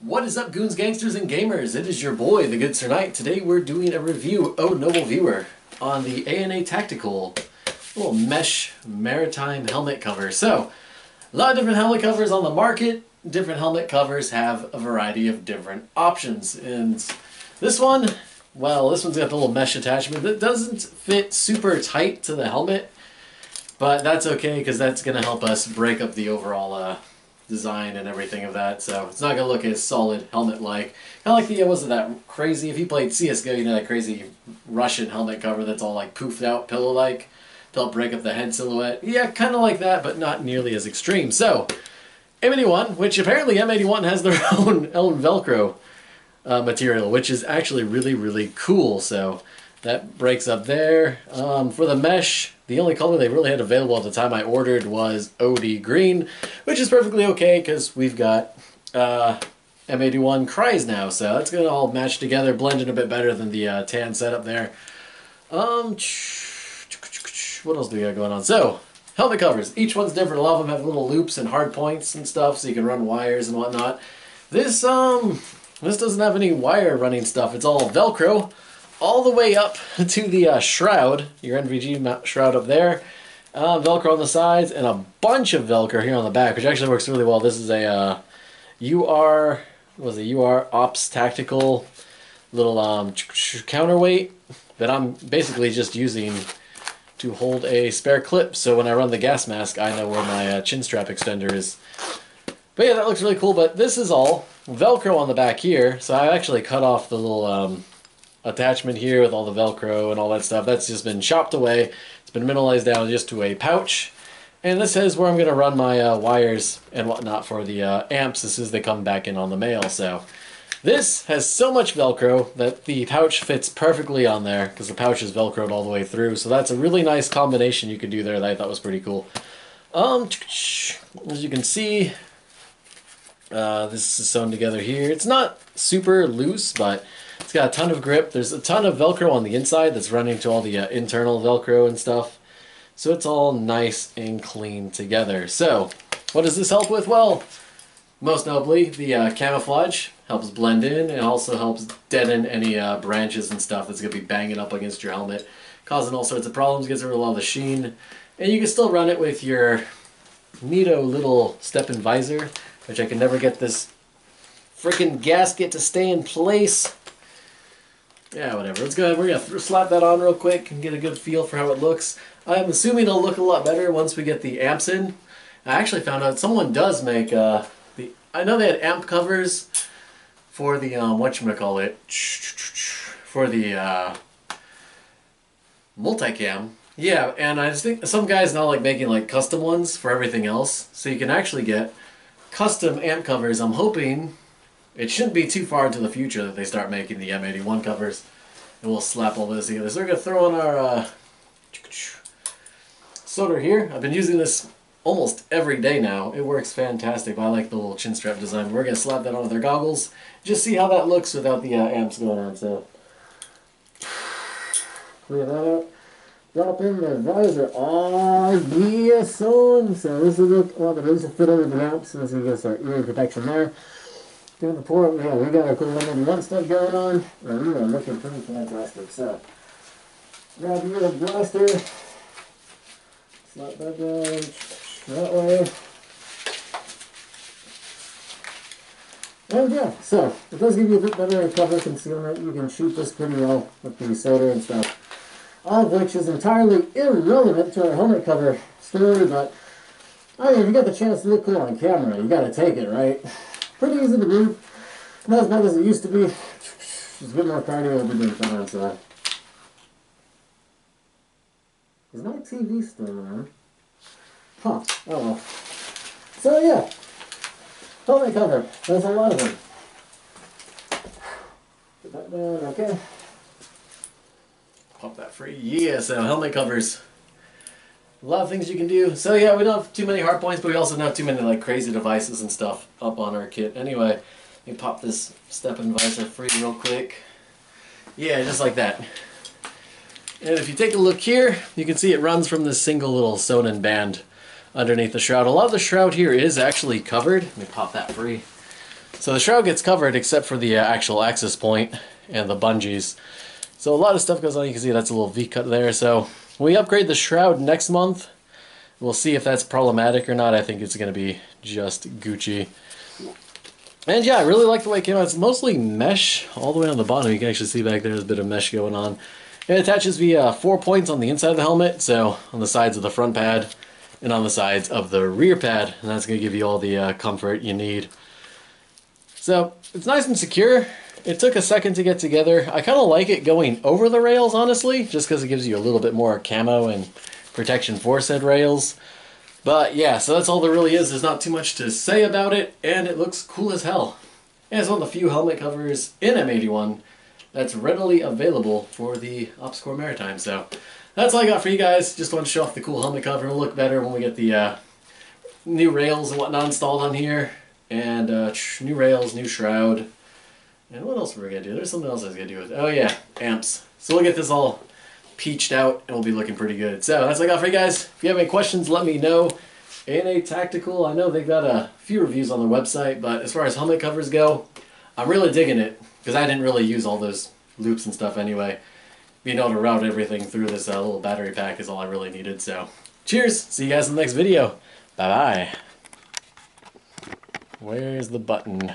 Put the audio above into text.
What is up, goons, gangsters, and gamers? It is your boy, the Good Sir Knight. Today we're doing a review, oh noble viewer, on the A&A Tactical little mesh maritime helmet cover. So, a lot of different helmet covers on the market. Different helmet covers have a variety of different options. And this one, well, this one's got the little mesh attachment that doesn't fit super tight to the helmet. But that's okay because that's going to help us break up the overall uh, design and everything of that. So it's not going to look as solid helmet-like. Kind of like the, uh, was it that crazy, if you played CSGO, you know that crazy Russian helmet cover that's all like poofed out pillow-like to help break up the head silhouette. Yeah, kind of like that, but not nearly as extreme. So, M81, which apparently M81 has their own, own Velcro uh, material, which is actually really, really cool. So that breaks up there. Um, for the mesh, the only color they really had available at the time I ordered was OD green, which is perfectly okay because we've got uh, M81 Cryes now, so that's going to all match together, blend in a bit better than the uh, tan setup there. Um, what else do we got going on? So, helmet covers. Each one's different. A lot of them have little loops and hard points and stuff, so you can run wires and whatnot. This, um, this doesn't have any wire running stuff. It's all Velcro all the way up to the uh, shroud, your NVG shroud up there. Uh, Velcro on the sides and a bunch of Velcro here on the back, which actually works really well. This is a uh, UR, was it UR Ops Tactical little um, counterweight that I'm basically just using to hold a spare clip. So when I run the gas mask, I know where my uh, chin strap extender is. But yeah, that looks really cool. But this is all Velcro on the back here. So I actually cut off the little um, attachment here with all the Velcro and all that stuff. That's just been chopped away. It's been minimalized down just to a pouch. And this is where I'm going to run my uh, wires and whatnot for the uh, amps as soon as they come back in on the mail. So this has so much Velcro that the pouch fits perfectly on there because the pouch is Velcroed all the way through. So that's a really nice combination you could do there that I thought was pretty cool. Um, as you can see, uh, this is sewn together here. It's not super loose, but it's got a ton of grip. There's a ton of Velcro on the inside that's running to all the uh, internal Velcro and stuff. So it's all nice and clean together. So, what does this help with? Well, most notably, the uh, camouflage helps blend in and also helps deaden any uh, branches and stuff that's going to be banging up against your helmet, causing all sorts of problems, gets rid of a lot of the sheen. And you can still run it with your neato little step-in visor, which I can never get this freaking gasket to stay in place. Yeah, whatever. Let's go ahead. We're going to slap that on real quick and get a good feel for how it looks. I'm assuming it'll look a lot better once we get the amps in. I actually found out someone does make, uh, the. I know they had amp covers for the, um, whatchamacallit, for the, uh, multicam. Yeah, and I just think some guys now like making like custom ones for everything else. So you can actually get custom amp covers. I'm hoping it shouldn't be too far into the future that they start making the M81 covers. And we'll slap all those together. So we're going to throw in our uh, Sordin here. I've been using this almost every day now. It works fantastic. I like the little chin strap design. We're going to slap that on with our goggles. Just see how that looks without the uh, amps going on. So clear that out. Drop in the visor. Oh, yeah, son. So this is look, well, the fit over the amps. So this is our ear protection there doing the port. Yeah, we got a cool limited one stuff going on. And we are looking pretty fantastic. So, grab your blaster, slap that down that way. And yeah, so it does give you a bit better cover concealment. You can shoot this pretty well with the Sordin and stuff. All of which is entirely irrelevant to our helmet cover story, but oh I mean, if you got the chance to look cool on camera, you gotta take it, right? Pretty easy to do. Not as bad as it used to be. It's a bit more cardio to be doing fine, so. Is my TV still on? Huh. Oh well. So yeah. Helmet cover. There's a lot of them. Put that down, okay. Pop that free. Yeah, so helmet covers a lot of things you can do. So yeah, we don't have too many hard points, but we also don't have too many like crazy devices and stuff up on our kit. Anyway, let me pop this step-in visor free real quick. Yeah, just like that. And if you take a look here, you can see it runs from this single little sewn-in band underneath the shroud. A lot of the shroud here is actually covered. Let me pop that free. So the shroud gets covered except for the uh, actual access point and the bungees. So a lot of stuff goes on. You can see that's a little V-cut there. So we upgrade the shroud next month, we'll see if that's problematic or not. I think it's going to be just Gucci. And yeah, I really like the way it came out. It's mostly mesh all the way on the bottom. You can actually see back there there's a bit of mesh going on. It attaches via four points on the inside of the helmet, so on the sides of the front pad and on the sides of the rear pad, and that's going to give you all the uh, comfort you need. So it's nice and secure. It took a second to get together. I kind of like it going over the rails, honestly, just because it gives you a little bit more camo and protection for said rails. But yeah, so that's all there really is. There's not too much to say about it, and it looks cool as hell. And it's one of the few helmet covers in M81 that's readily available for the OpsCore Maritime. So that's all I got for you guys. Just want to show off the cool helmet cover. It'll look better when we get the uh, new rails and whatnot installed on here. And uh, new rails, new shroud. And what else were we to do? There's something else I was to do with Oh yeah, amps. So we'll get this all peached out and we'll be looking pretty good. So that's all I got for you guys. If you have any questions, let me know. A&A Tactical, I know they've got a few reviews on their website, but as far as helmet covers go, I'm really digging it because I didn't really use all those loops and stuff anyway. Being able to route everything through this uh, little battery pack is all I really needed. So, cheers! See you guys in the next video. Bye bye. Where's the button?